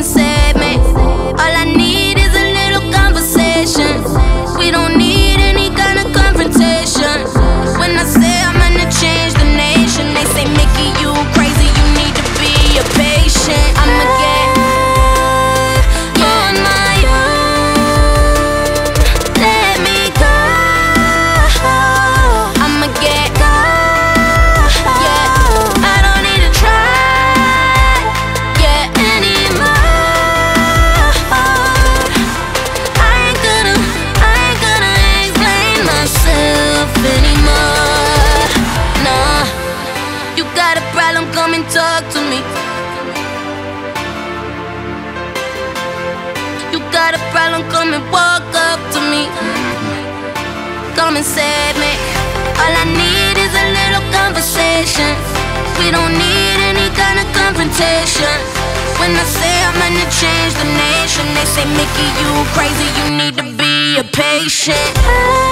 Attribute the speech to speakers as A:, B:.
A: and say and talk to me. You got a problem, come and walk up to me. Come and save me. All I need is a little conversation. We don't need any kind of confrontation. When I say I'm gonna change the nation, they say, Mickey, you crazy, you need to be a patient.